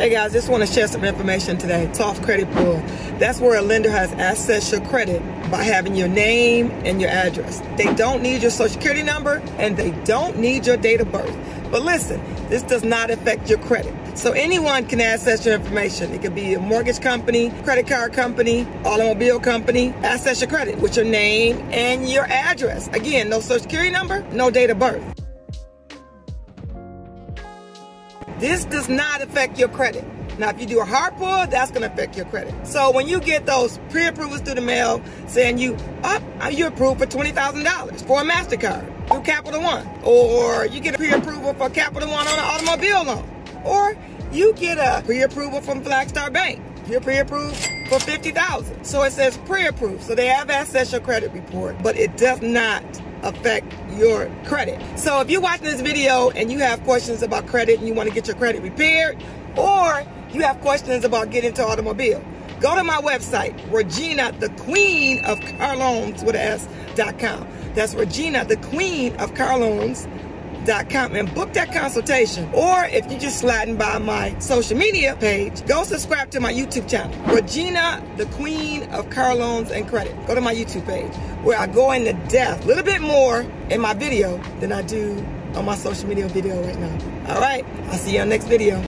Hey guys, just want to share some information today. Soft credit pull. That's where a lender has accessed your credit by having your name and your address. They don't need your social security number and they don't need your date of birth. But listen, this does not affect your credit. So anyone can access your information. It could be a mortgage company, credit card company, automobile company. Access your credit with your name and your address. Again, no social security number, no date of birth. This does not affect your credit. Now, if you do a hard pull, that's going to affect your credit. So when you get those pre-approvals through the mail saying you up, oh, you approved for $20,000 for a MasterCard through Capital One, or you get a pre-approval for Capital One on an automobile loan, or you get a pre-approval from Flagstar Bank. You're pre-approved for 50000 So it says pre-approved. So they have access your credit report, but it does not affect your credit. So if you're watching this video and you have questions about credit and you want to get your credit repaired, or you have questions about getting into automobile, go to my website, Regina, the Queen of Carloans with S.com. That's Regina, the Queen of Carloans com and book that consultation. Or if you're just sliding by my social media page, go subscribe to my YouTube channel, Regina, the Queen of Car Loans and Credit. Go to my YouTube page where I go into depth, a little bit more in my video than I do on my social media video right now. All right, I'll see you on next video.